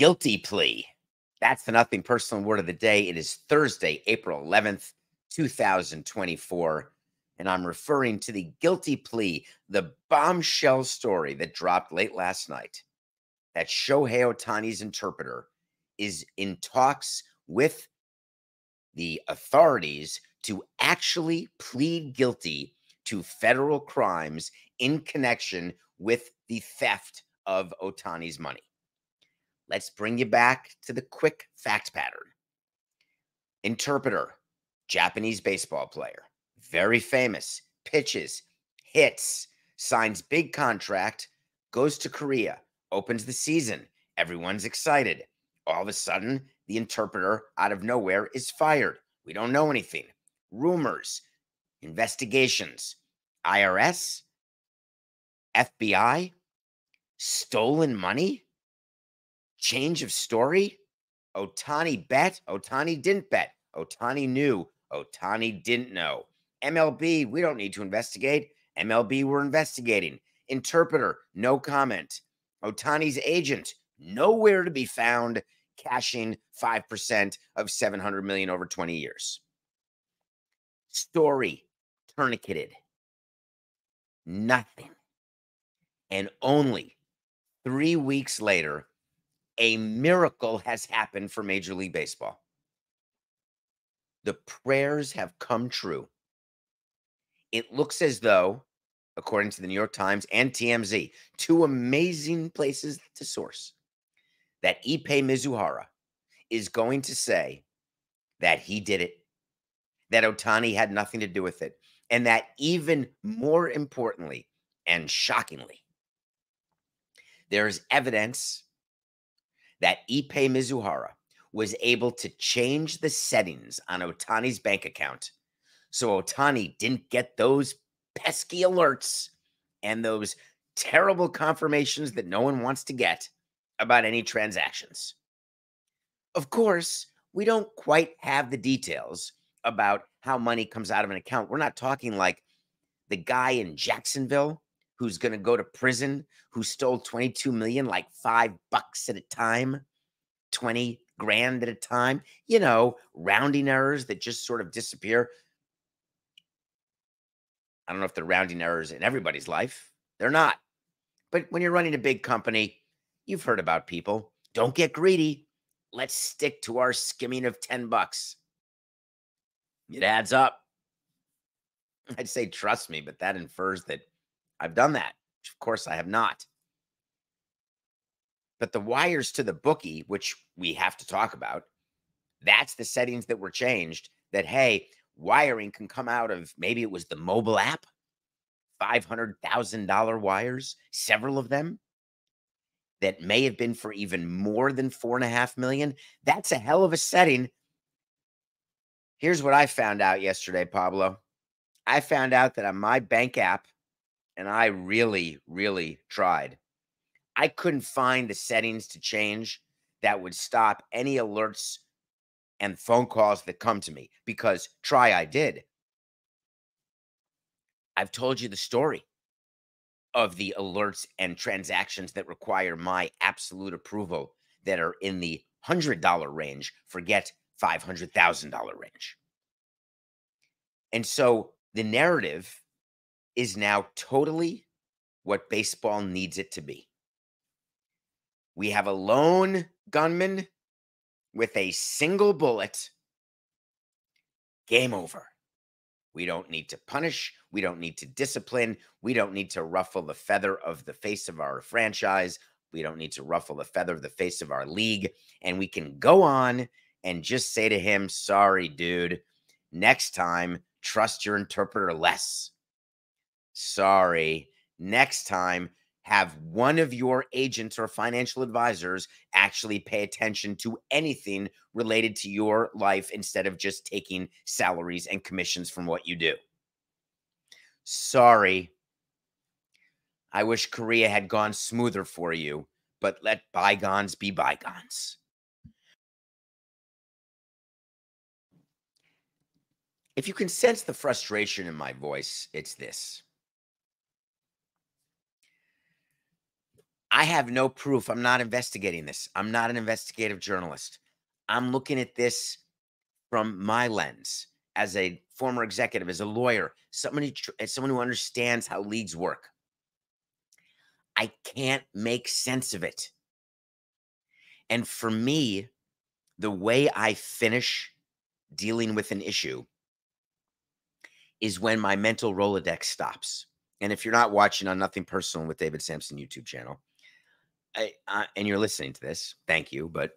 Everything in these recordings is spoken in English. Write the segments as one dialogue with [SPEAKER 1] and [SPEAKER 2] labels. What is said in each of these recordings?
[SPEAKER 1] guilty plea. That's the nothing personal word of the day. It is Thursday, April 11th, 2024. And I'm referring to the guilty plea, the bombshell story that dropped late last night that Shohei Ohtani's interpreter is in talks with the authorities to actually plead guilty to federal crimes in connection with the theft of Ohtani's money. Let's bring you back to the quick fact pattern. Interpreter, Japanese baseball player, very famous, pitches, hits, signs big contract, goes to Korea, opens the season. Everyone's excited. All of a sudden, the interpreter out of nowhere is fired. We don't know anything. Rumors, investigations, IRS, FBI, stolen money, change of story. Ohtani bet, Ohtani didn't bet. Ohtani knew, Ohtani didn't know. MLB, we don't need to investigate. MLB, we're investigating. Interpreter, no comment. Ohtani's agent, nowhere to be found, cashing 5% of 700 million over 20 years. Story, tourniqueted. Nothing. And only three weeks later, a miracle has happened for Major League Baseball. The prayers have come true. It looks as though, according to the New York Times and TMZ, two amazing places to source, that Ippei Mizuhara is going to say that he did it, that Ohtani had nothing to do with it, and that even more importantly and shockingly, there is evidence that Ippei Mizuhara was able to change the settings on Ohtani's bank account so Ohtani didn't get those pesky alerts and those terrible confirmations that no one wants to get about any transactions. Of course, we don't quite have the details about how money comes out of an account. We're not talking like the guy in Jacksonville who's going to go to prison who stole 22 million like 5 bucks at a time, 20 grand at a time, you know, rounding errors that just sort of disappear. I don't know if they're rounding errors in everybody's life. They're not. But when you're running a big company, you've heard about people. Don't get greedy. Let's stick to our skimming of 10 bucks. It adds up. I'd say trust me, but that infers that I've done that. Of course, I have not. But the wires to the bookie, which we have to talk about, that's the settings that were changed. That, hey, wiring can come out of maybe it was the mobile app, $500,000 wires, several of them that may have been for even more than four and a half million. That's a hell of a setting. Here's what I found out yesterday, Pablo. I found out that on my bank app, and I really, really tried, I couldn't find the settings to change that would stop any alerts and phone calls that come to me because try I did. I've told you the story of the alerts and transactions that require my absolute approval that are in the $100 range, forget $500,000 range. And so the narrative is now totally what baseball needs it to be. We have a lone gunman with a single bullet. Game over. We don't need to punish. We don't need to discipline. We don't need to ruffle the feather of the face of our franchise. We don't need to ruffle the feather of the face of our league. And we can go on and just say to him, sorry, dude. Next time, trust your interpreter less. Sorry. Next time, have one of your agents or financial advisors actually pay attention to anything related to your life instead of just taking salaries and commissions from what you do. Sorry. I wish Korea had gone smoother for you, but let bygones be bygones. If you can sense the frustration in my voice, it's this. I have no proof. I'm not investigating this. I'm not an investigative journalist. I'm looking at this from my lens as a former executive, as a lawyer, somebody, as someone who understands how leagues work. I can't make sense of it. And for me, the way I finish dealing with an issue is when my mental Rolodex stops. And if you're not watching on Nothing Personal with David Samson YouTube channel, I, uh, and you're listening to this, thank you. But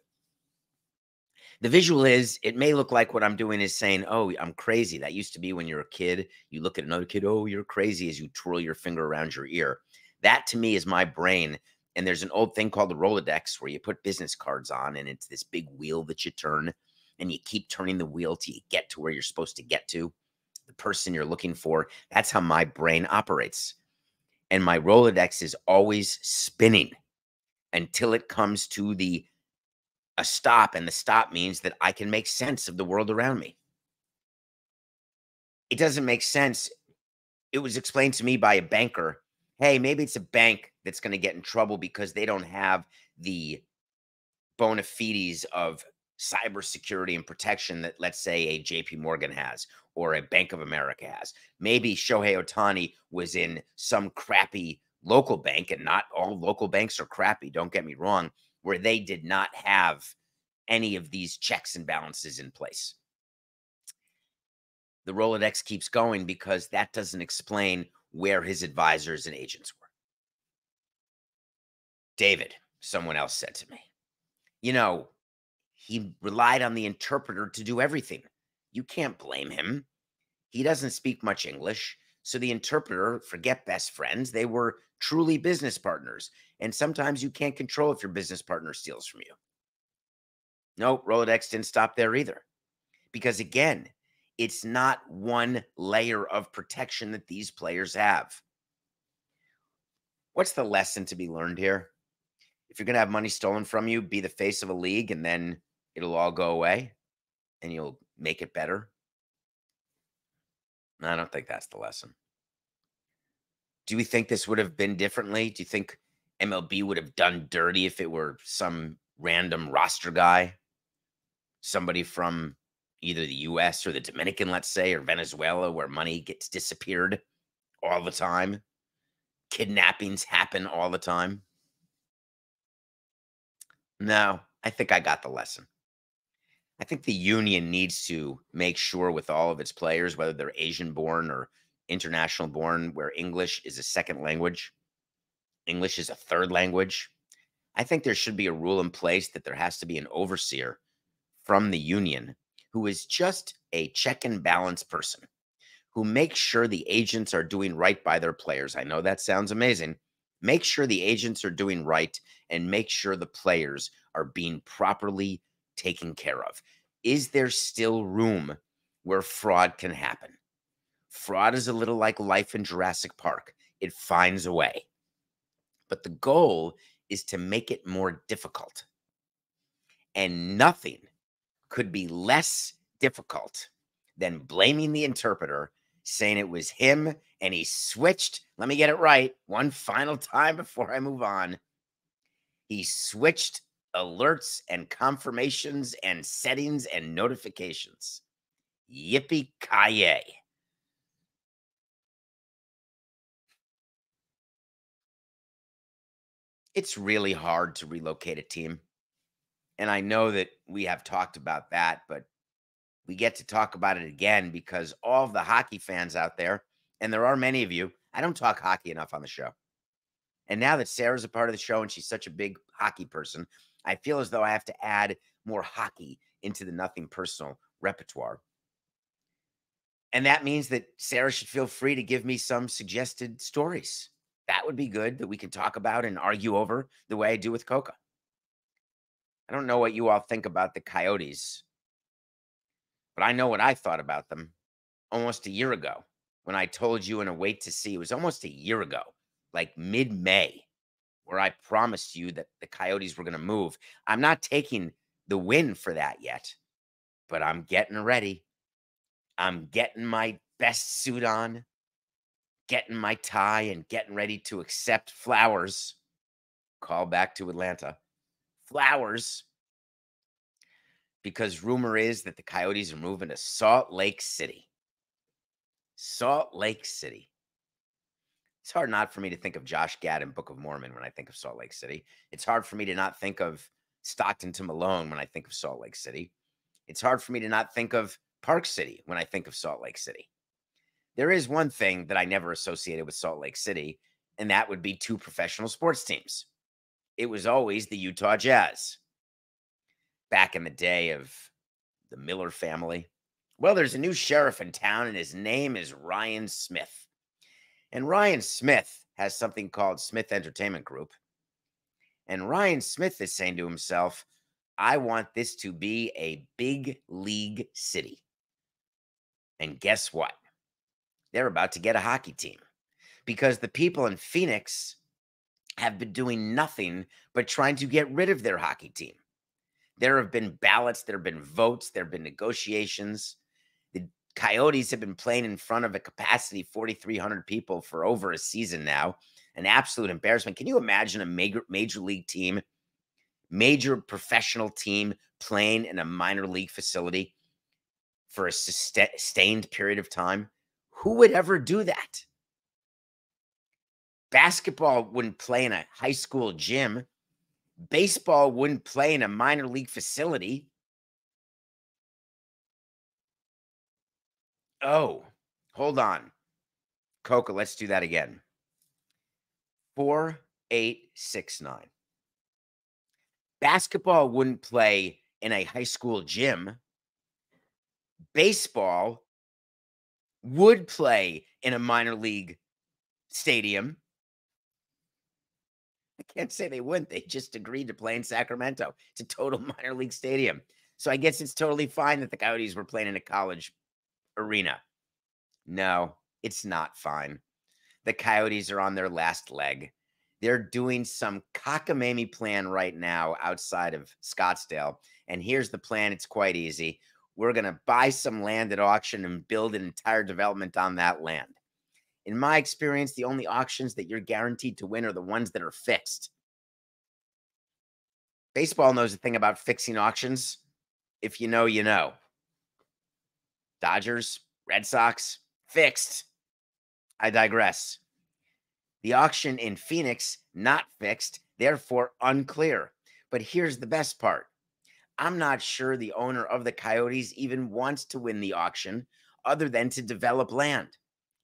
[SPEAKER 1] the visual is it may look like what I'm doing is saying, Oh, I'm crazy. That used to be when you're a kid. You look at another kid, Oh, you're crazy as you twirl your finger around your ear. That to me is my brain. And there's an old thing called the Rolodex where you put business cards on and it's this big wheel that you turn and you keep turning the wheel till you get to where you're supposed to get to the person you're looking for. That's how my brain operates. And my Rolodex is always spinning until it comes to the a stop and the stop means that I can make sense of the world around me. It doesn't make sense. It was explained to me by a banker, hey, maybe it's a bank that's going to get in trouble because they don't have the bona fides of cybersecurity and protection that let's say a JP Morgan has or a Bank of America has. Maybe Shohei Ohtani was in some crappy local bank, and not all local banks are crappy, don't get me wrong, where they did not have any of these checks and balances in place. The Rolodex keeps going because that doesn't explain where his advisors and agents were. David, someone else said to me, you know, he relied on the interpreter to do everything. You can't blame him. He doesn't speak much English. So the interpreter, forget best friends, they were truly business partners. And sometimes you can't control if your business partner steals from you. No, Rolodex didn't stop there either. Because again, it's not one layer of protection that these players have. What's the lesson to be learned here? If you're going to have money stolen from you, be the face of a league and then it'll all go away and you'll make it better. I don't think that's the lesson. Do we think this would have been differently? Do you think MLB would have done dirty if it were some random roster guy? Somebody from either the US or the Dominican, let's say, or Venezuela, where money gets disappeared all the time. Kidnappings happen all the time. No, I think I got the lesson. I think the union needs to make sure with all of its players, whether they're Asian born or international born, where English is a second language, English is a third language. I think there should be a rule in place that there has to be an overseer from the union who is just a check and balance person who makes sure the agents are doing right by their players. I know that sounds amazing. Make sure the agents are doing right and make sure the players are being properly taken care of? Is there still room where fraud can happen? Fraud is a little like life in Jurassic Park, it finds a way. But the goal is to make it more difficult. And nothing could be less difficult than blaming the interpreter, saying it was him and he switched. Let me get it right one final time before I move on. He switched alerts and confirmations and settings and notifications. Yippee ki It's really hard to relocate a team. And I know that we have talked about that, but we get to talk about it again because all of the hockey fans out there, and there are many of you, I don't talk hockey enough on the show. And now that Sarah's a part of the show and she's such a big hockey person, I feel as though I have to add more hockey into the nothing personal repertoire. And that means that Sarah should feel free to give me some suggested stories. That would be good that we can talk about and argue over the way I do with Coca. I don't know what you all think about the Coyotes, but I know what I thought about them almost a year ago when I told you in a wait to see. It was almost a year ago, like mid May where I promised you that the Coyotes were going to move. I'm not taking the win for that yet, but I'm getting ready. I'm getting my best suit on, getting my tie, and getting ready to accept flowers. call back to Atlanta. Flowers. Because rumor is that the Coyotes are moving to Salt Lake City. Salt Lake City. It's hard not for me to think of Josh Gad in Book of Mormon when I think of Salt Lake City. It's hard for me to not think of Stockton to Malone when I think of Salt Lake City. It's hard for me to not think of Park City when I think of Salt Lake City. There is one thing that I never associated with Salt Lake City, and that would be two professional sports teams. It was always the Utah Jazz. Back in the day of the Miller family. Well, there's a new sheriff in town, and his name is Ryan Smith. And Ryan Smith has something called Smith Entertainment Group. And Ryan Smith is saying to himself, I want this to be a big league city. And guess what? They're about to get a hockey team because the people in Phoenix have been doing nothing but trying to get rid of their hockey team. There have been ballots, there have been votes, there have been negotiations. The Coyotes have been playing in front of a capacity 4,300 people for over a season now. An absolute embarrassment. Can you imagine a major, major league team, major professional team playing in a minor league facility for a sustained period of time? Who would ever do that? Basketball wouldn't play in a high school gym. Baseball wouldn't play in a minor league facility. Oh, hold on. Coca, let's do that again. 4869. Basketball wouldn't play in a high school gym. Baseball would play in a minor league stadium. I can't say they wouldn't. They just agreed to play in Sacramento. It's a total minor league stadium. So I guess it's totally fine that the Coyotes were playing in a college arena. No, it's not fine. The Coyotes are on their last leg. They're doing some cockamamie plan right now outside of Scottsdale. And here's the plan it's quite easy. We're going to buy some land at auction and build an entire development on that land. In my experience, the only auctions that you're guaranteed to win are the ones that are fixed. Baseball knows a thing about fixing auctions. If you know, you know. Dodgers, Red Sox, fixed. I digress. The auction in Phoenix, not fixed, therefore unclear. But here's the best part I'm not sure the owner of the Coyotes even wants to win the auction other than to develop land.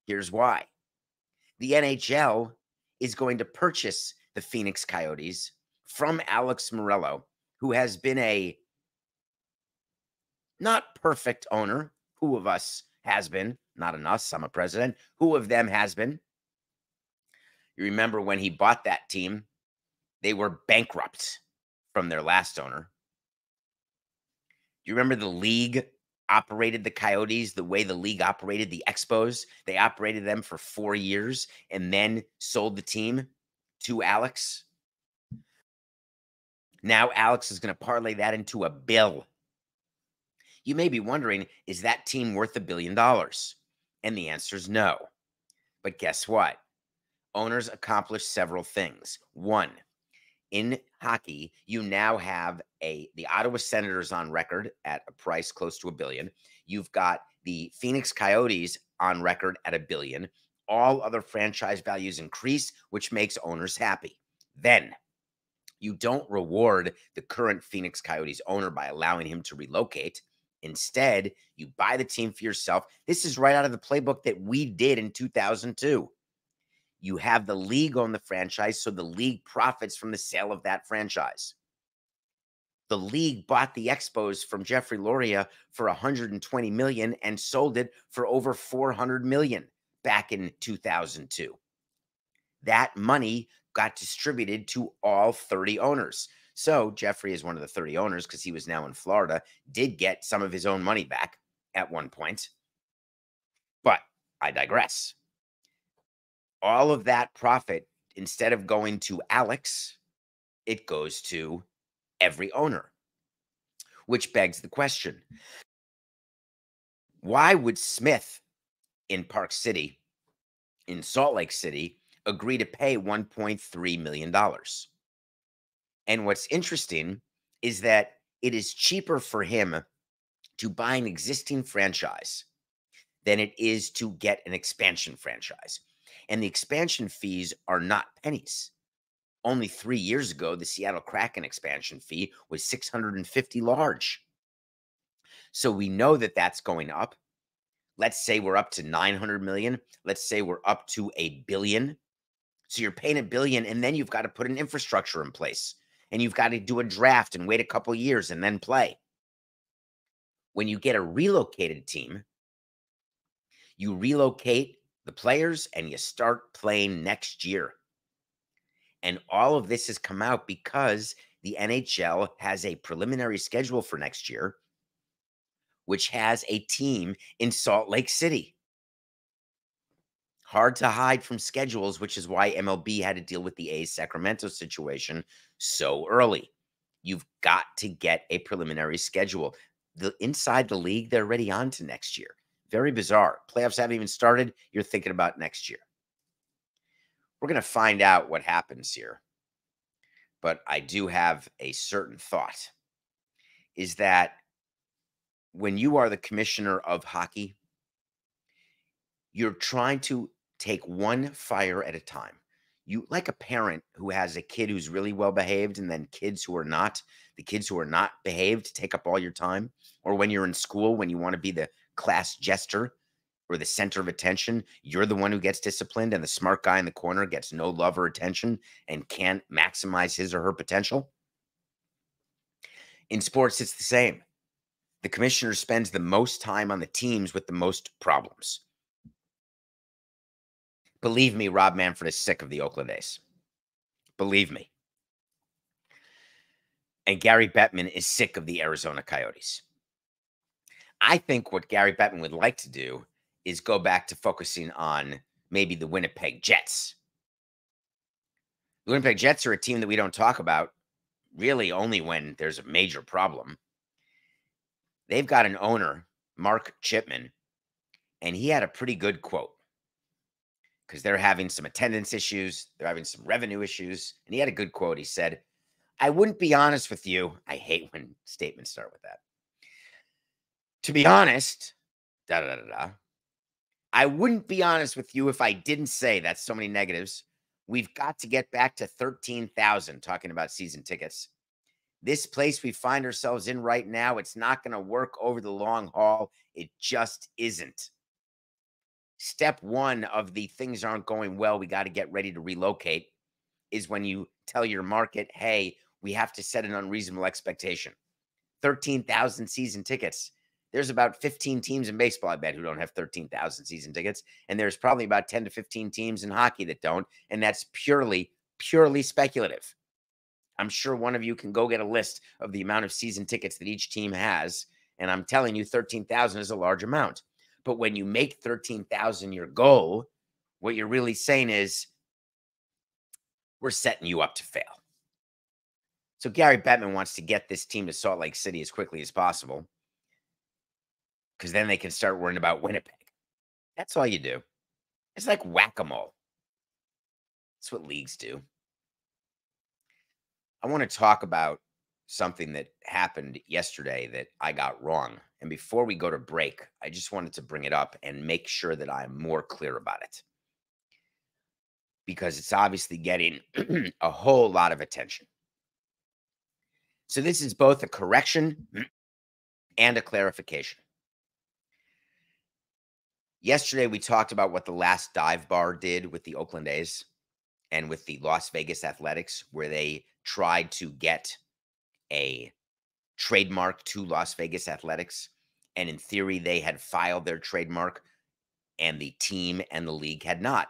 [SPEAKER 1] Here's why the NHL is going to purchase the Phoenix Coyotes from Alex Meruelo, who has been a not perfect owner. Who of us has been? Not an us. I'm a president. Who of them has been? You remember when he bought that team, they were bankrupt from their last owner. You remember the league operated the Coyotes the way the league operated the Expos. They operated them for four years and then sold the team to Alex. Now Alex is going to parlay that into a bill. You may be wondering, is that team worth a billion dollars? And the answer is no. But guess what? Owners accomplish several things. One, in hockey, you now have a the Ottawa Senators on record at a price close to a billion. You've got the Phoenix Coyotes on record at a billion. All other franchise values increase, which makes owners happy. Then you don't reward the current Phoenix Coyotes owner by allowing him to relocate. Instead, you buy the team for yourself. This is right out of the playbook that we did in 2002. You have the league own the franchise, so the league profits from the sale of that franchise. The league bought the Expos from Jeffrey Loria for 120 million and sold it for over 400 million back in 2002. That money got distributed to all 30 owners. So Jeffrey is one of the 30 owners because he was now in Florida, did get some of his own money back at one point. But I digress all of that profit, instead of going to Alex, it goes to every owner, which begs the question why would Smith in Park City, in Salt Lake City, agree to pay $1.3 million? And what's interesting is that it is cheaper for him to buy an existing franchise than it is to get an expansion franchise. And the expansion fees are not pennies. Only three years ago, the Seattle Kraken expansion fee was 650 large. So we know that that's going up. Let's say we're up to 900 million. Let's say we're up to a billion. So you're paying a billion, and then you've got to put an infrastructure in place, and you've got to do a draft and wait a couple years and then play. When you get a relocated team, you relocate the players and you start playing next year. And all of this has come out because the NHL has a preliminary schedule for next year, which has a team in Salt Lake City. Hard to hide from schedules, which is why MLB had to deal with the A's Sacramento situation so early. You've got to get a preliminary schedule. The inside the league, they're already on to next year. Very bizarre. Playoffs haven't even started. You're thinking about next year. We're going to find out what happens here. But I do have a certain thought is that when you are the commissioner of hockey, you're trying to take one fire at a time. You like a parent who has a kid who's really well behaved and then kids who are not, the kids who are not behaved take up all your time. Or when you're in school, when you want to be the class jester or the center of attention, you're the one who gets disciplined, and the smart guy in the corner gets no love or attention and can't maximize his or her potential. In sports, it's the same. The commissioner spends the most time on the teams with the most problems. Believe me, Rob Manfred is sick of the Oakland A's. Believe me. And Gary Bettman is sick of the Arizona Coyotes. I think what Gary Bettman would like to do is go back to focusing on maybe the Winnipeg Jets. The Winnipeg Jets are a team that we don't talk about really only when there's a major problem. They've got an owner, Mark Chipman, and he had a pretty good quote because they're having some attendance issues, they're having some revenue issues. And he had a good quote. He said, I wouldn't be honest with you. I hate when statements start with that. To be honest, da da da da. I wouldn't be honest with you if I didn't say that's so many negatives. We've got to get back to 13,000 talking about season tickets. This place we find ourselves in right now, it's not going to work over the long haul. It just isn't. Step one of the things aren't going well, we got to get ready to relocate is when you tell your market, hey, we have to set an unreasonable expectation. 13,000 season tickets there's about 15 teams in baseball, I bet, who don't have 13,000 season tickets. And there's probably about 10 to 15 teams in hockey that don't. And that's purely, purely speculative. I'm sure one of you can go get a list of the amount of season tickets that each team has. And I'm telling you, 13,000 is a large amount. But when you make 13,000 your goal, what you're really saying is, we're setting you up to fail. So Gary Bettman wants to get this team to Salt Lake City as quickly as possible because then they can start worrying about Winnipeg. That's all you do. It's like whack a mole. That's what leagues do. I want to talk about something that happened yesterday that I got wrong. And before we go to break, I just wanted to bring it up and make sure that I'm more clear about it. Because it's obviously getting a whole lot of attention. So, this is both a correction and a clarification. Yesterday, we talked about what the last dive bar did with the Oakland A's and with the Las Vegas Athletics, where they tried to get a trademark to Las Vegas Athletics. And in theory, they had filed their trademark, and the team and the league had not.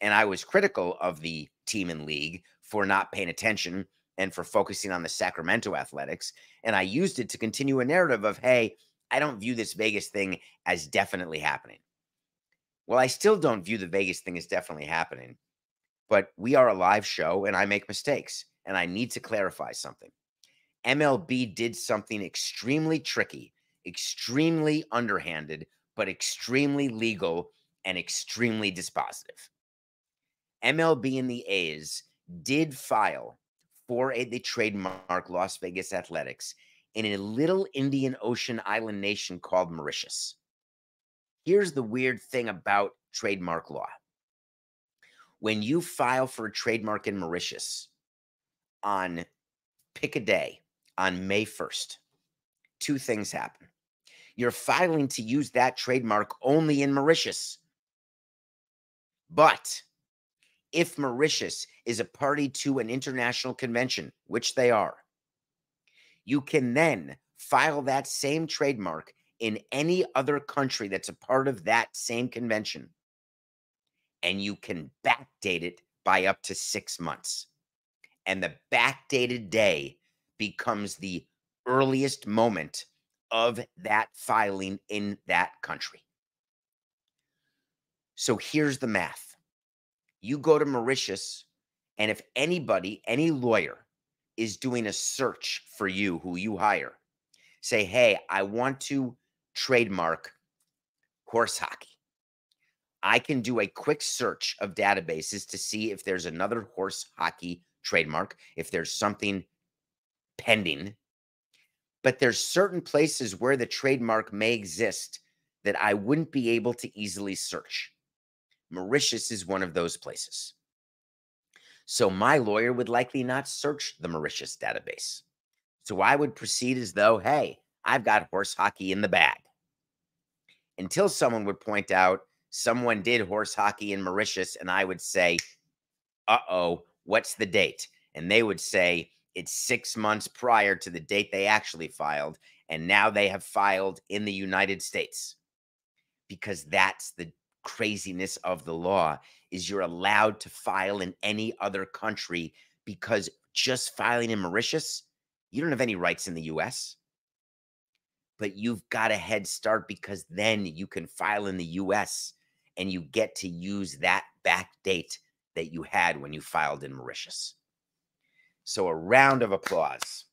[SPEAKER 1] And I was critical of the team and league for not paying attention and for focusing on the Sacramento Athletics. And I used it to continue a narrative of, hey, I don't view this Vegas thing as definitely happening. Well, I still don't view the Vegas thing as definitely happening, but we are a live show and I make mistakes and I need to clarify something. MLB did something extremely tricky, extremely underhanded, but extremely legal and extremely dispositive. MLB and the A's did file for a, the trademark Las Vegas Athletics in a little Indian Ocean island nation called Mauritius. Here's the weird thing about trademark law. When you file for a trademark in Mauritius on pick a day on May 1st, two things happen. You're filing to use that trademark only in Mauritius. But if Mauritius is a party to an international convention, which they are, you can then file that same trademark in any other country that's a part of that same convention. And you can backdate it by up to six months. And the backdated day becomes the earliest moment of that filing in that country. So here's the math you go to Mauritius, and if anybody, any lawyer, is doing a search for you who you hire, say, hey, I want to trademark horse hockey. I can do a quick search of databases to see if there's another horse hockey trademark, if there's something pending. But there's certain places where the trademark may exist that I wouldn't be able to easily search. Mauritius is one of those places. So my lawyer would likely not search the Mauritius database. So I would proceed as though, hey, I've got horse hockey in the bag. Until someone would point out someone did horse hockey in Mauritius, and I would say, uh oh, what's the date? And they would say, it's six months prior to the date they actually filed. And now they have filed in the United States because that's the craziness of the law is you're allowed to file in any other country because just filing in Mauritius, you don't have any rights in the US. But you've got a head start because then you can file in the US and you get to use that back date that you had when you filed in Mauritius. So a round of applause.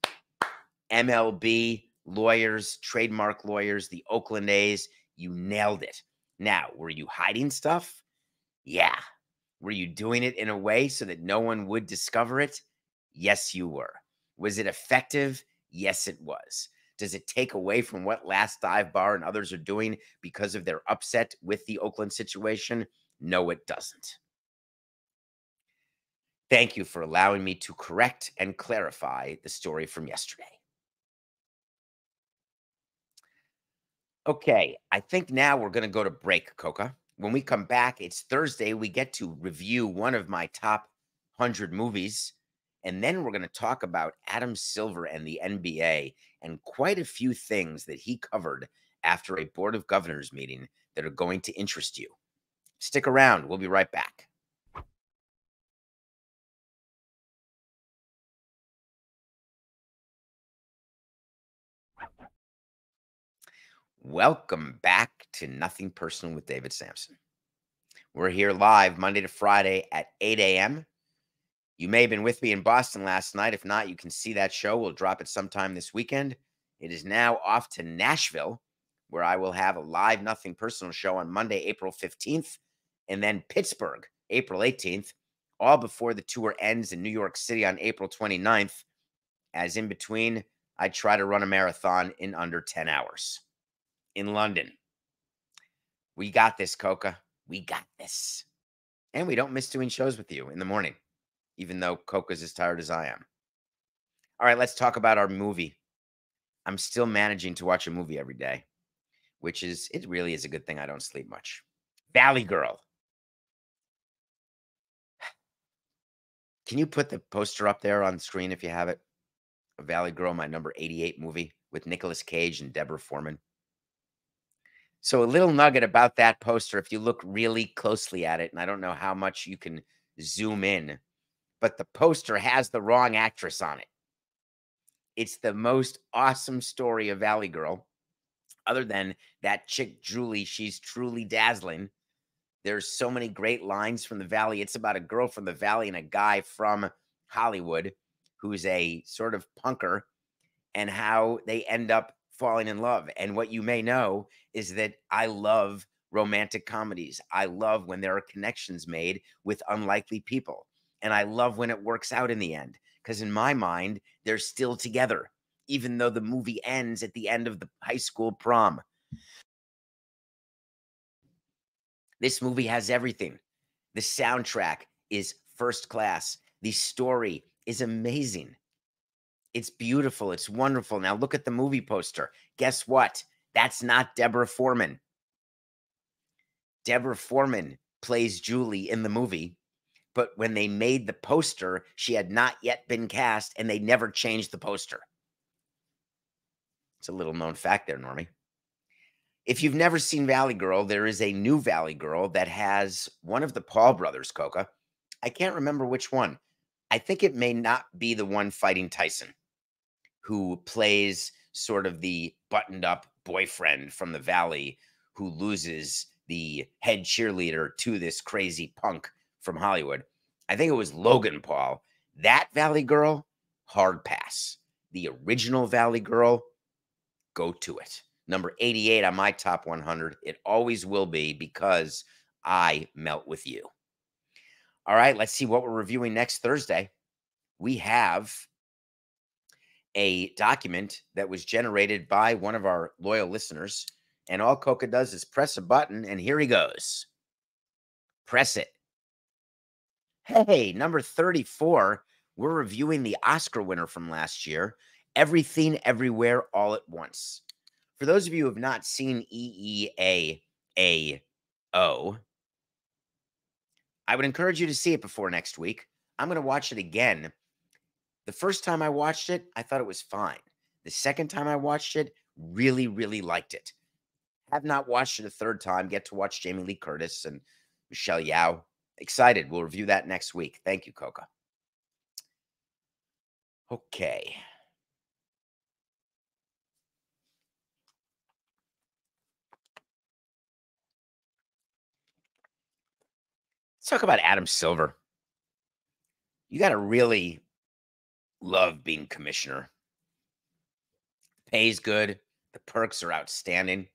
[SPEAKER 1] MLB lawyers, trademark lawyers, the Oakland A's, you nailed it. Now, were you hiding stuff? Yeah. Were you doing it in a way so that no one would discover it? Yes, you were. Was it effective? Yes, it was. Does it take away from what Last Dive Bar and others are doing because of their upset with the Oakland situation? No, it doesn't. Thank you for allowing me to correct and clarify the story from yesterday. Okay, I think now we're going to go to break, Coca. When we come back, it's Thursday. We get to review one of my top 100 movies. And then we're going to talk about Adam Silver and the NBA and quite a few things that he covered after a Board of Governors meeting that are going to interest you. Stick around. We'll be right back. Welcome back to Nothing Personal with David Samson. We're here live Monday to Friday at 8 a.m. You may have been with me in Boston last night. If not, you can see that show. We'll drop it sometime this weekend. It is now off to Nashville, where I will have a live Nothing Personal show on Monday, April 15th, and then Pittsburgh, April 18th, all before the tour ends in New York City on April 29th. As in between, I try to run a marathon in under 10 hours in London. We got this, Coca. We got this. And we don't miss doing shows with you in the morning, even though Coca's as tired as I am. All right, let's talk about our movie. I'm still managing to watch a movie every day, which is, it really is a good thing I don't sleep much. Valley Girl. Can you put the poster up there on screen if you have it? Valley Girl, my number 88 movie with Nicolas Cage and Deborah Foreman. So a little nugget about that poster, if you look really closely at it, and I don't know how much you can zoom in, but the poster has the wrong actress on it. It's the most awesome story of Valley Girl, other than that chick Julie. She's truly dazzling. There's so many great lines from the Valley. It's about a girl from the Valley and a guy from Hollywood who's a sort of punker, and how they end up falling in love. And what you may know is that I love romantic comedies. I love when there are connections made with unlikely people. And I love when it works out in the end because in my mind, they're still together, even though the movie ends at the end of the high school prom. This movie has everything. The soundtrack is first class. The story is amazing. It's beautiful. It's wonderful. Now look at the movie poster. Guess what? That's not Deborah Foreman. Deborah Foreman plays Julie in the movie, but when they made the poster, she had not yet been cast and they never changed the poster. It's a little known fact there, Normie. If you've never seen Valley Girl, there is a new Valley Girl that has one of the Paul brothers, Coca. I can't remember which one. I think it may not be the one fighting Tyson, who plays sort of the buttoned up boyfriend from the Valley who loses the head cheerleader to this crazy punk from Hollywood. I think it was Logan Paul. That Valley Girl, hard pass. The original Valley Girl, go to it. Number 88 on my top 100. It always will be because I melt with you. All right, let's see what we're reviewing next Thursday. We have a document that was generated by one of our loyal listeners. And all Coca does is press a button, and here he goes. Press it. Hey, number 34, we're reviewing the Oscar winner from last year, Everything Everywhere All at Once. For those of you who have not seen EEAAO, I would encourage you to see it before next week. I'm going to watch it again. The first time I watched it, I thought it was fine. The second time I watched it, really, really liked it. Have not watched it a third time. Get to watch Jamie Lee Curtis and Michelle Yeoh. Excited. We'll review that next week. Thank you, Coca. Okay. Let's talk about Adam Silver. You got to really love being commissioner. Pay's good. The perks are outstanding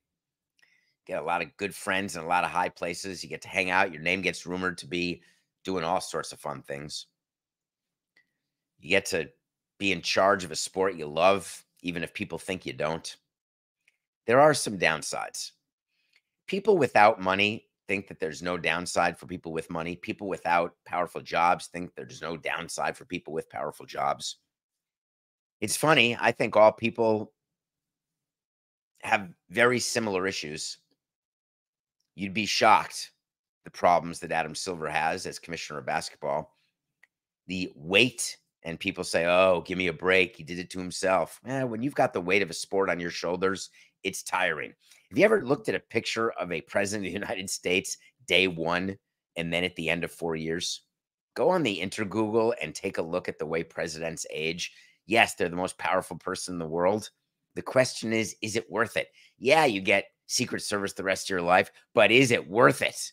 [SPEAKER 1] get a lot of good friends in a lot of high places. You get to hang out. Your name gets rumored to be doing all sorts of fun things. You get to be in charge of a sport you love, even if people think you don't. There are some downsides. People without money think that there's no downside for people with money. People without powerful jobs think there's no downside for people with powerful jobs. It's funny. I think all people have very similar issues you'd be shocked the problems that Adam Silver has as commissioner of basketball. The weight, and people say, oh, give me a break. He did it to himself. Eh, when you've got the weight of a sport on your shoulders, it's tiring. Have you ever looked at a picture of a president of the United States day one and then at the end of four years? Go on the Intergoogle and take a look at the way presidents age. Yes, they're the most powerful person in the world. The question is, is it worth it? Yeah, you get Secret Service the rest of your life, but is it worth it?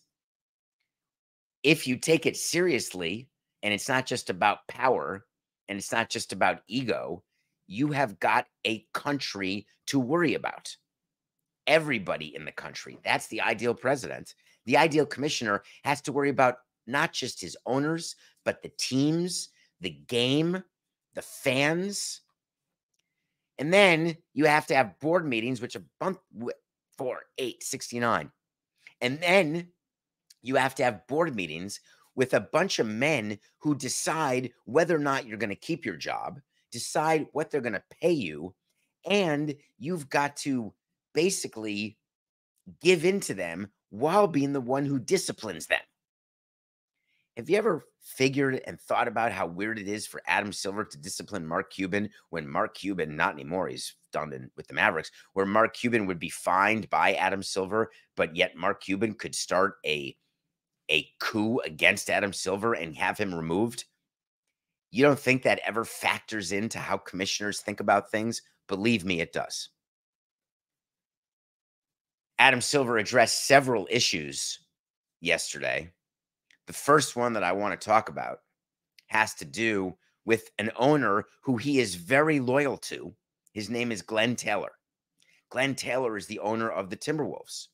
[SPEAKER 1] If you take it seriously and it's not just about power and it's not just about ego, you have got a country to worry about. Everybody in the country. That's the ideal president. The ideal commissioner has to worry about not just his owners, but the teams, the game, the fans. And then you have to have board meetings, which a month, four, eight, 69. And then you have to have board meetings with a bunch of men who decide whether or not you're going to keep your job, decide what they're going to pay you, and you've got to basically give in to them while being the one who disciplines them. Have you ever figured and thought about how weird it is for Adam Silver to discipline Mark Cuban when Mark Cuban, not anymore, he's done in, with the Mavericks, where Mark Cuban would be fined by Adam Silver, but yet Mark Cuban could start a a coup against Adam Silver and have him removed? You don't think that ever factors into how commissioners think about things? Believe me, it does. Adam Silver addressed several issues yesterday the first one that I want to talk about has to do with an owner who he is very loyal to. His name is Glen Taylor. Glen Taylor is the owner of the Timberwolves.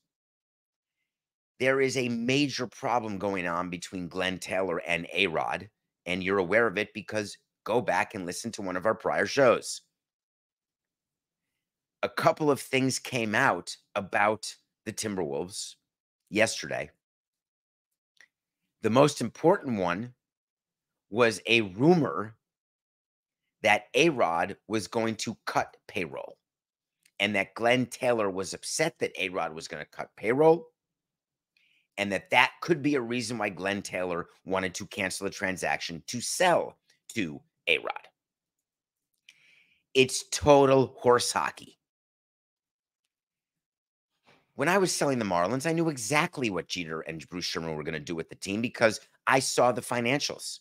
[SPEAKER 1] There is a major problem going on between Glen Taylor and A Rod, and you're aware of it because go back and listen to one of our prior shows. A couple of things came out about the Timberwolves yesterday. The most important one was a rumor that A Rod was going to cut payroll and that Glen Taylor was upset that A Rod was going to cut payroll and that that could be a reason why Glen Taylor wanted to cancel the transaction to sell to A Rod. It's total horse hockey. When I was selling the Marlins, I knew exactly what Jeter and Bruce Sherman were going to do with the team because I saw the financials.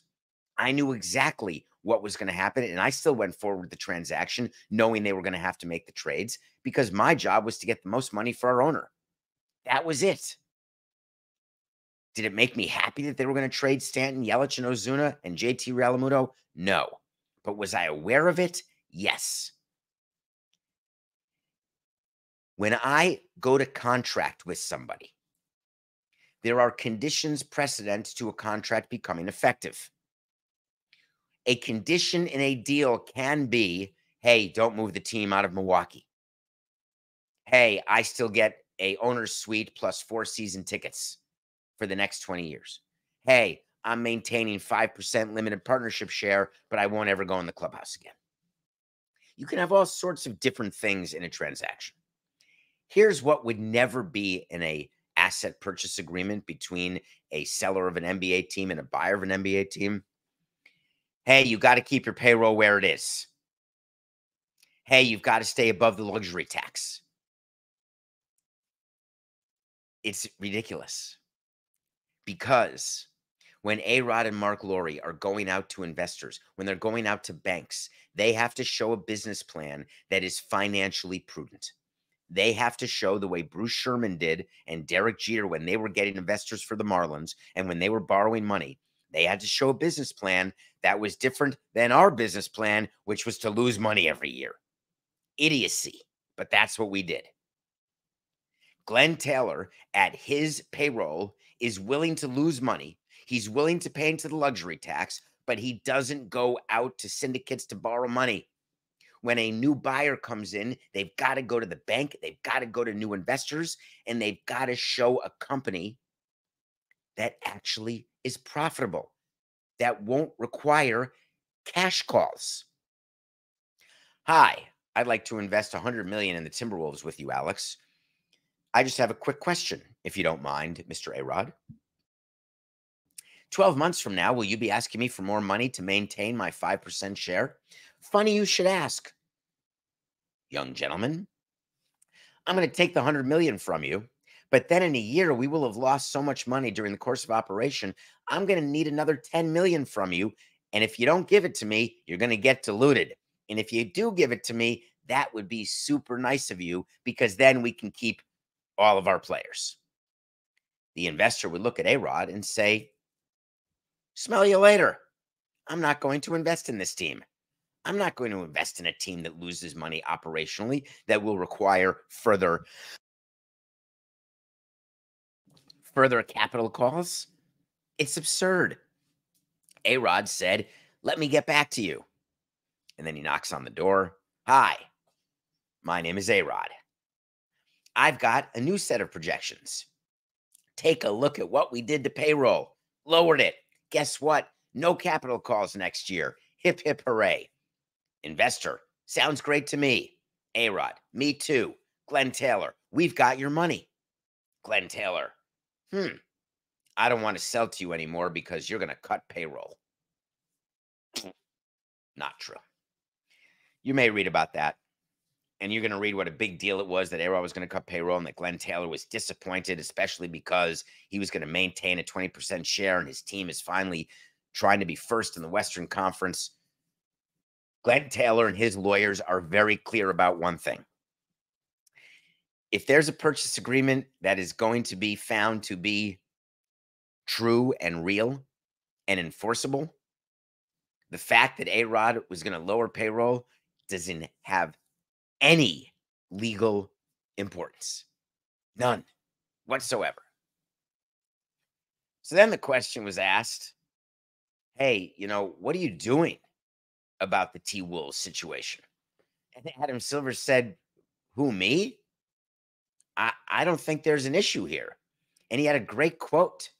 [SPEAKER 1] I knew exactly what was going to happen. And I still went forward with the transaction, knowing they were going to have to make the trades because my job was to get the most money for our owner. That was it. Did it make me happy that they were going to trade Stanton, Yelich, and Ozuna and JT Realmuto? No. But was I aware of it? Yes. When I go to contract with somebody, there are conditions precedent to a contract becoming effective. A condition in a deal can be hey, don't move the team out of Milwaukee. Hey, I still get a owner's suite plus four season tickets for the next 20 years. Hey, I'm maintaining 5% limited partnership share, but I won't ever go in the clubhouse again. You can have all sorts of different things in a transaction. Here's what would never be in a asset purchase agreement between a seller of an NBA team and a buyer of an NBA team. Hey, you got to keep your payroll where it is. Hey, you've got to stay above the luxury tax. It's ridiculous because when A Rod and Marc Lore are going out to investors, when they're going out to banks, they have to show a business plan that is financially prudent. They have to show the way Bruce Sherman did and Derek Jeter when they were getting investors for the Marlins and when they were borrowing money. They had to show a business plan that was different than our business plan, which was to lose money every year. Idiocy, but that's what we did. Glen Taylor at his payroll is willing to lose money. He's willing to pay into the luxury tax, but he doesn't go out to syndicates to borrow money. When a new buyer comes in, they've got to go to the bank, they've got to go to new investors, and they've got to show a company that actually is profitable, that won't require cash calls. Hi, I'd like to invest 100 million in the Timberwolves with you, Alex. I just have a quick question, if you don't mind, Mr. Arod. 12 months from now, will you be asking me for more money to maintain my 5% share? Funny you should ask. Young gentleman, I'm going to take the 100 million from you, but then in a year we will have lost so much money during the course of operation. I'm going to need another 10 million from you, and if you don't give it to me, you're going to get diluted. And if you do give it to me, that would be super nice of you because then we can keep all of our players. The investor would look at A Rod and say, Smell you later. I'm not going to invest in this team. I'm not going to invest in a team that loses money operationally that will require further further capital calls. It's absurd. A Rod said, Let me get back to you. And then he knocks on the door. Hi, my name is A Rod. I've got a new set of projections. Take a look at what we did to payroll, lowered it. Guess what? No capital calls next year. Hip, hip, hooray. Investor, sounds great to me. A Rod, me too. Glen Taylor, we've got your money. Glen Taylor, hmm, I don't want to sell to you anymore because you're going to cut payroll. Not true. You may read about that and you're going to read what a big deal it was that A was going to cut payroll and that Glen Taylor was disappointed, especially because he was going to maintain a 20% share and his team is finally trying to be first in the Western Conference. Glen Taylor and his lawyers are very clear about one thing. If there's a purchase agreement that is going to be found to be true and real and enforceable, the fact that A Rod was going to lower payroll doesn't have any legal importance. None whatsoever. So then the question was asked Hey, you know, what are you doing? about the T Wolves situation. And Adam Silver said, Who, me? I, I don't think there's an issue here. And he had a great quote.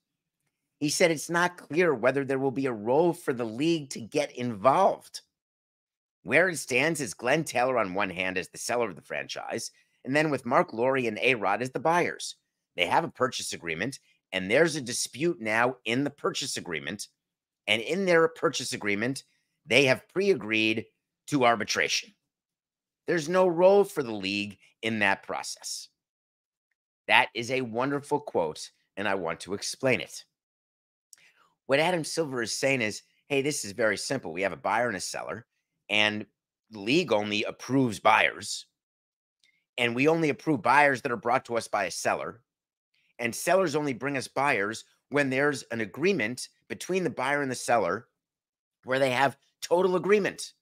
[SPEAKER 1] He said, It's not clear whether there will be a role for the league to get involved. Where it stands is Glen Taylor on one hand as the seller of the franchise, and then with Marc Lore and A Rod as the buyers. They have a purchase agreement, and there's a dispute now in the purchase agreement. And in their purchase agreement, they have pre agreed to arbitration. There's no role for the league in that process. That is a wonderful quote, and I want to explain it. What Adam Silver is saying is hey, this is very simple. We have a buyer and a seller, and league only approves buyers. And we only approve buyers that are brought to us by a seller. And sellers only bring us buyers when there's an agreement between the buyer and the seller where they have total agreement.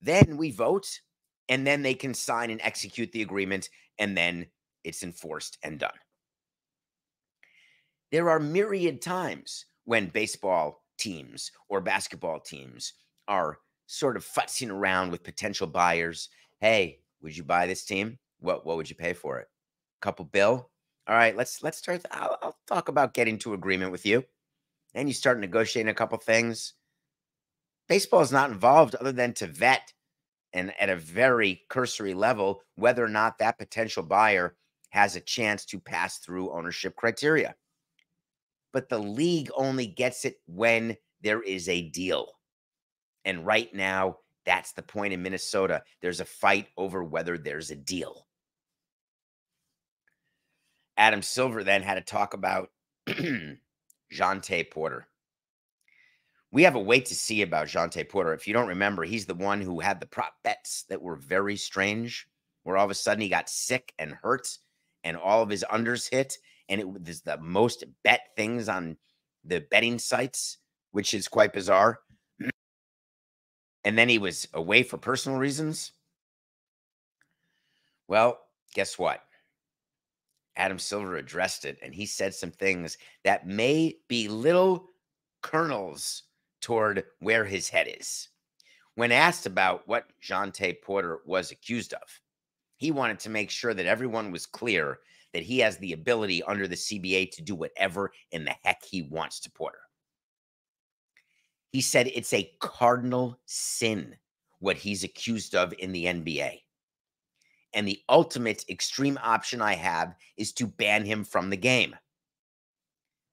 [SPEAKER 1] Then we vote, and then they can sign and execute the agreement, and then it's enforced and done. There are myriad times when baseball teams or basketball teams are sort of futzing around with potential buyers. Hey, would you buy this team? What what would you pay for it? Couple bill? All right, let's let's start. I'll, I'll talk about getting to agreement with you. Then you start negotiating a couple things. Baseball is not involved other than to vet and at a very cursory level whether or not that potential buyer has a chance to pass through ownership criteria. But the league only gets it when there is a deal. And right now, that's the point in Minnesota. There's a fight over whether there's a deal. Adam Silver then had to talk about Jontay Porter. We have a wait to see about Jontay Porter. If you don't remember, he's the one who had the prop bets that were very strange, where all of a sudden he got sick and hurt and all of his unders hit, and it was the most bet things on the betting sites, which is quite bizarre. And then he was away for personal reasons. Well, guess what? Adam Silver addressed it, and he said some things that may be little kernels toward where his head is. When asked about what Jontay Porter was accused of, he wanted to make sure that everyone was clear that he has the ability under the CBA to do whatever in the heck he wants to Porter. He said it's a cardinal sin what he's accused of in the NBA. And the ultimate extreme option I have is to ban him from the game.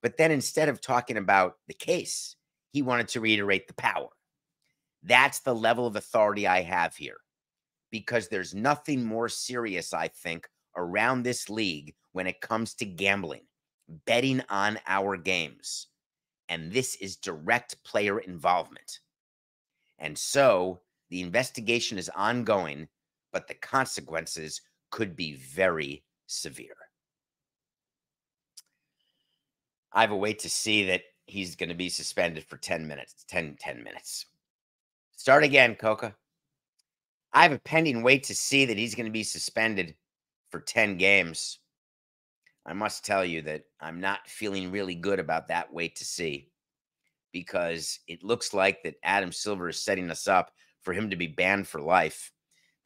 [SPEAKER 1] But then instead of talking about the case, he wanted to reiterate the power. That's the level of authority I have here because there's nothing more serious, I think, around this league when it comes to gambling, betting on our games. And this is direct player involvement. And so the investigation is ongoing, but the consequences could be very severe. I have a wait to see that he's going to be suspended for 10 minutes, 10, 10 minutes. Start again, Coca. I have a pending wait to see that he's going to be suspended for 10 games. I must tell you that I'm not feeling really good about that wait to see because it looks like that Adam Silver is setting us up for him to be banned for life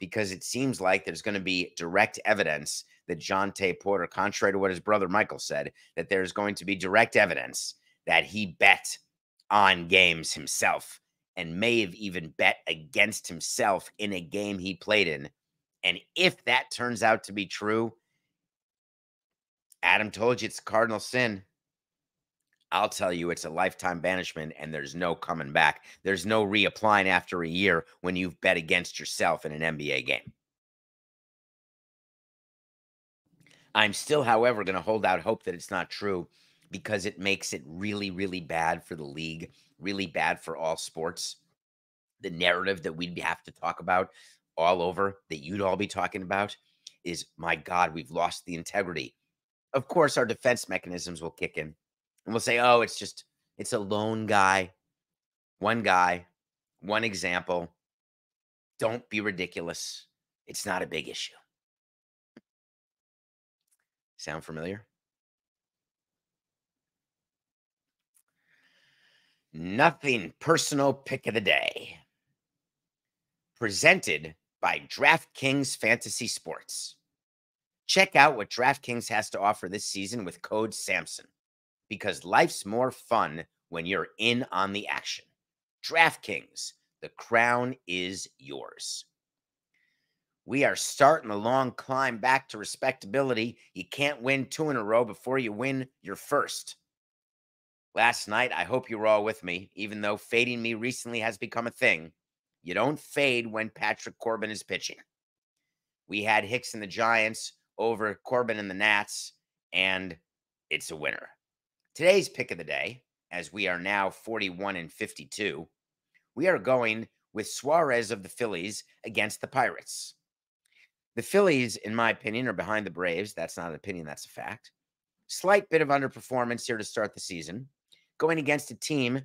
[SPEAKER 1] because it seems like there's going to be direct evidence that Jontay Porter, contrary to what his brother Michael said, that there's going to be direct evidence that he bet on games himself and may have even bet against himself in a game he played in. And if that turns out to be true, Adam told you it's cardinal sin. I'll tell you it's a lifetime banishment and there's no coming back. There's no reapplying after a year when you've bet against yourself in an NBA game. I'm still, however, going to hold out hope that it's not true because it makes it really, really bad for the league, really bad for all sports. The narrative that we'd have to talk about all over, that you'd all be talking about, is my God, we've lost the integrity. Of course, our defense mechanisms will kick in and we'll say, oh, it's just, it's a lone guy, one guy, one example. Don't be ridiculous. It's not a big issue. Sound familiar? Nothing personal pick of the day. presented by DraftKings Fantasy Sports. Check out what DraftKings has to offer this season with code SAMSON because life's more fun when you're in on the action. DraftKings, the crown is yours. We are starting a long climb back to respectability. You can't win two in a row before you win your first. Last night, I hope you were all with me, even though fading me recently has become a thing. You don't fade when Patrick Corbin is pitching. We had Hicks and the Giants over Corbin and the Nats, and it's a winner. Today's pick of the day, as we are now 41 and 52, we are going with Suarez of the Phillies against the Pirates. The Phillies, in my opinion, are behind the Braves. That's not an opinion, that's a fact. Slight bit of underperformance here to start the season, going against a team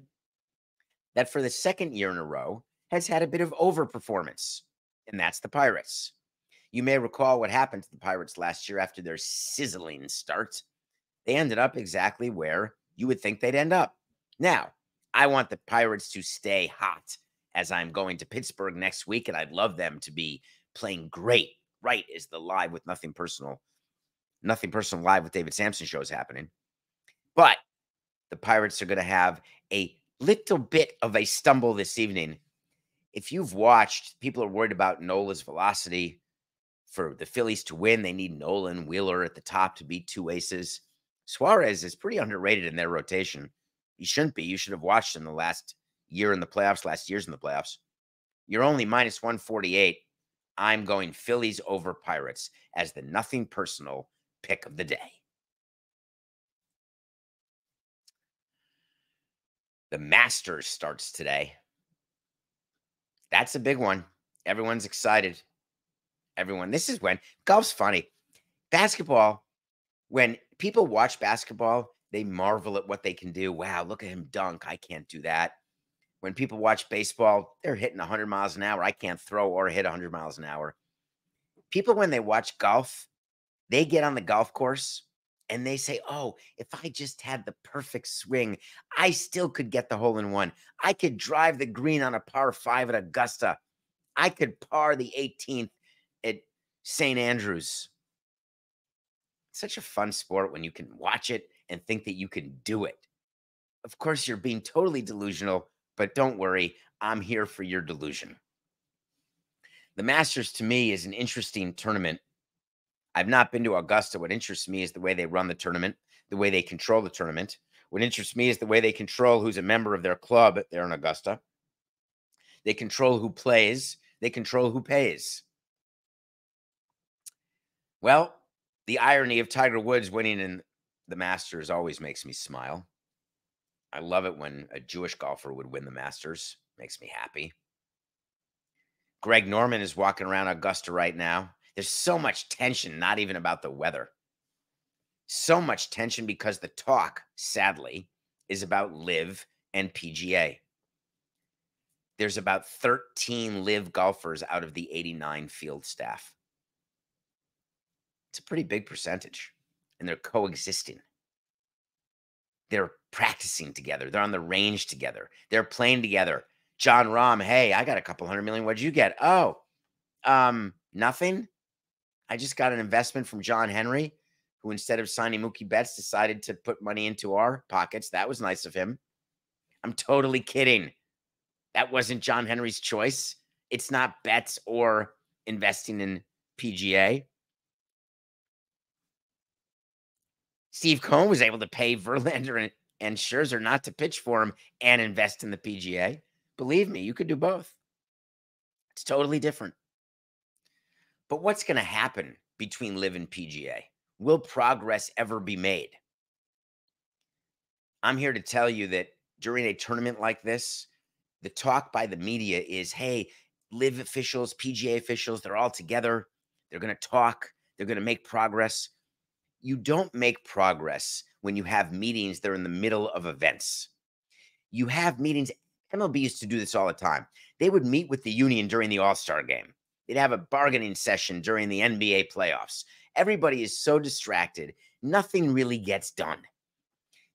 [SPEAKER 1] that for the second year in a row has had a bit of overperformance, and that's the Pirates. You may recall what happened to the Pirates last year after their sizzling start. They ended up exactly where you would think they'd end up. Now, I want the Pirates to stay hot as I'm going to Pittsburgh next week, and I'd love them to be playing great. Right is the live with nothing personal, nothing personal live with David Samson shows happening. But the Pirates are going to have a little bit of a stumble this evening if you've watched, people are worried about Nola's velocity. For the Phillies to win, they need Nolan Wheeler at the top to beat two aces. Suarez is pretty underrated in their rotation. He shouldn't be. You should have watched him the last year in the playoffs, last year's in the playoffs. You're only minus 148. I'm going Phillies over Pirates as the nothing personal pick of the day. The Masters starts today. That's a big one. Everyone's excited. Everyone, this is when golf's funny. Basketball, when people watch basketball, they marvel at what they can do. Wow, look at him dunk. I can't do that. When people watch baseball, they're hitting 100 miles an hour. I can't throw or hit 100 miles an hour. People, when they watch golf, they get on the golf course and they say, Oh, if I just had the perfect swing, I still could get the hole in one. I could drive the green on a par five at Augusta. I could par the 18th at St. Andrews. It's such a fun sport when you can watch it and think that you can do it. Of course, you're being totally delusional, but don't worry, I'm here for your delusion. The Masters to me is an interesting tournament I've not been to Augusta. What interests me is the way they run the tournament, the way they control the tournament. What interests me is the way they control who's a member of their club there in Augusta. They control who plays, they control who pays. Well, the irony of Tiger Woods winning in the Masters always makes me smile. I love it when a Jewish golfer would win the Masters. Makes me happy. Greg Norman is walking around Augusta right now. There's so much tension, not even about the weather. So much tension because the talk, sadly, is about LIV and PGA. There's about 13 LIV golfers out of the 89 field staff. It's a pretty big percentage, and they're coexisting. They're practicing together. They're on the range together. They're playing together. Jon Rahm, hey, I got a couple hundred million. What'd you get? Oh, um, nothing. I just got an investment from John Henry, who instead of signing Mookie Betts decided to put money into our pockets. That was nice of him. I'm totally kidding. That wasn't John Henry's choice. It's not Betts or investing in PGA. Steve Cohen was able to pay Verlander and, and Scherzer not to pitch for him and invest in the PGA. Believe me, you could do both. It's totally different. But what's going to happen between LIV and PGA? Will progress ever be made? I'm here to tell you that during a tournament like this, the talk by the media is hey, LIV officials, PGA officials, they're all together. They're going to talk, they're going to make progress. You don't make progress when you have meetings that are in the middle of events. You have meetings. MLB used to do this all the time. They would meet with the union during the All Star game. They'd have a bargaining session during the NBA playoffs. Everybody is so distracted, nothing really gets done.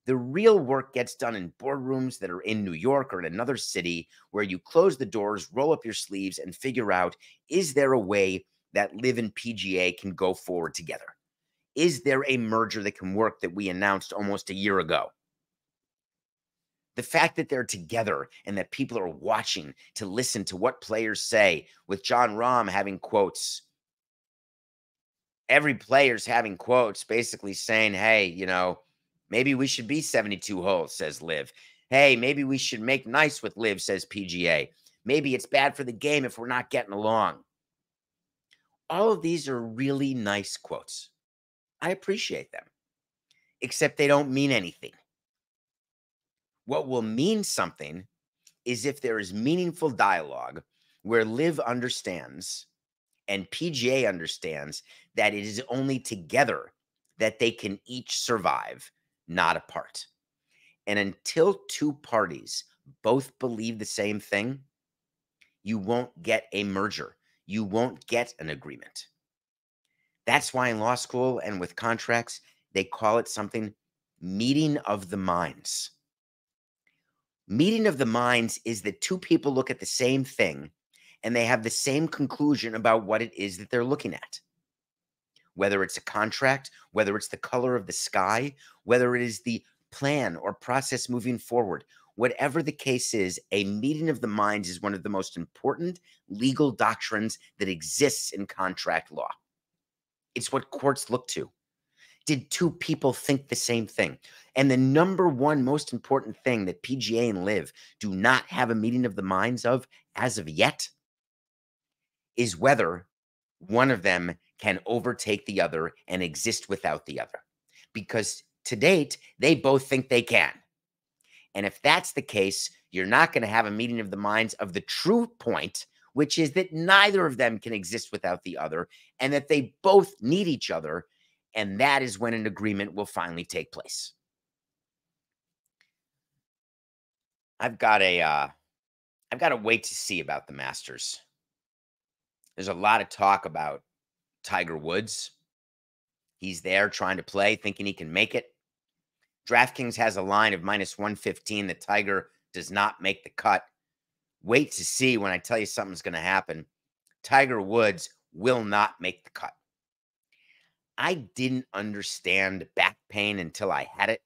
[SPEAKER 1] The real work gets done in boardrooms that are in New York or in another city where you close the doors, roll up your sleeves, and figure out is there a way that LIV and PGA can go forward together? Is there a merger that can work that we announced almost a year ago? The fact that they're together and that people are watching to listen to what players say, with Jon Rahm having quotes, every player's having quotes basically saying, hey, you know, Maybe we should be 72 holes, says LIV. Hey, maybe we should make nice with LIV, says PGA. Maybe it's bad for the game if we're not getting along. All of these are really nice quotes. I appreciate them, except they don't mean anything. What will mean something is if there is meaningful dialogue where LIV understands and PGA understands that it is only together that they can each survive not apart. And until two parties both believe the same thing, you won't get a merger. You won't get an agreement. That's why in law school and with contracts, they call it something meeting of the minds. Meeting of the minds is that two people look at the same thing and they have the same conclusion about what it is that they're looking at whether it's a contract, whether it's the color of the sky, whether it is the plan or process moving forward. Whatever the case is, a meeting of the minds is one of the most important legal doctrines that exists in contract law. It's what courts look to. Did two people think the same thing? And the number one most important thing that PGA and LIV do not have a meeting of the minds of as of yet is whether one of them can overtake the other and exist without the other. Because to date, they both think they can. And if that's the case, you're not going to have a meeting of the minds of the true point, which is that neither of them can exist without the other and that they both need each other. And that is when an agreement will finally take place. I've got a, uh, I've got to wait to see about the Masters. There's a lot of talk about Tiger Woods. He's there trying to play, thinking he can make it. DraftKings has a line of minus 115 that Tiger does not make the cut. Wait to see when I tell you something's going to happen. Tiger Woods will not make the cut. I didn't understand back pain until I had it.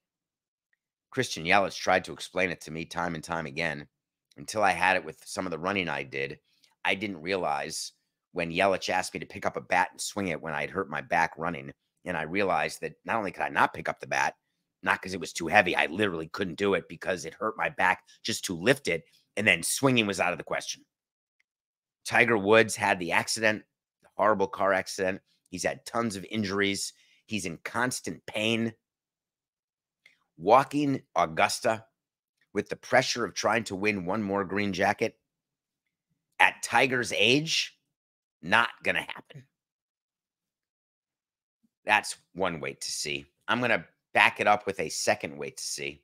[SPEAKER 1] Christian Yelich tried to explain it to me time and time again. Until I had it with some of the running I did, I didn't realize when Yelich asked me to pick up a bat and swing it when I had hurt my back running. And I realized that not only could I not pick up the bat, not because it was too heavy, I literally couldn't do it because it hurt my back just to lift it. And then swinging was out of the question. Tiger Woods had the accident, the horrible car accident. He's had tons of injuries. He's in constant pain. Walking Augusta with the pressure of trying to win one more green jacket at Tiger's age not going to happen. That's one wait to see. I'm going to back it up with a second wait to see.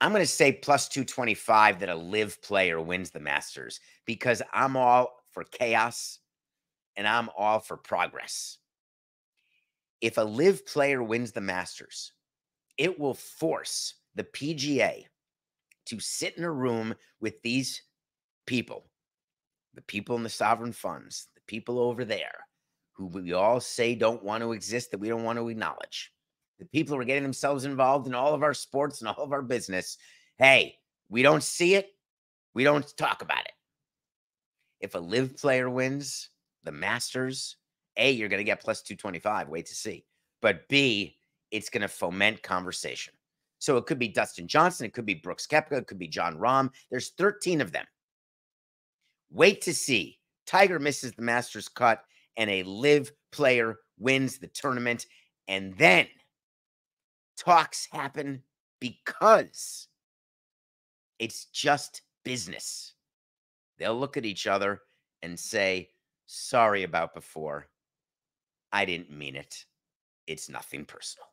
[SPEAKER 1] I'm going to say plus 225 that a LIV player wins the Masters because I'm all for chaos and I'm all for progress. If a LIV player wins the Masters, it will force the PGA to sit in a room with these people the people in the sovereign funds, the people over there who we all say don't want to exist, that we don't want to acknowledge, the people who are getting themselves involved in all of our sports and all of our business. Hey, we don't see it. We don't talk about it. If a LIV player wins the Masters, A, you're going to get plus 225. Wait to see. But B, it's going to foment conversation. So it could be Dustin Johnson. It could be Brooks Koepka. It could be Jon Rahm. There's 13 of them. Wait to see. Tiger misses the Masters cut and a LIV player wins the tournament. And then talks happen because it's just business. They'll look at each other and say, Sorry about before. I didn't mean it. It's nothing personal.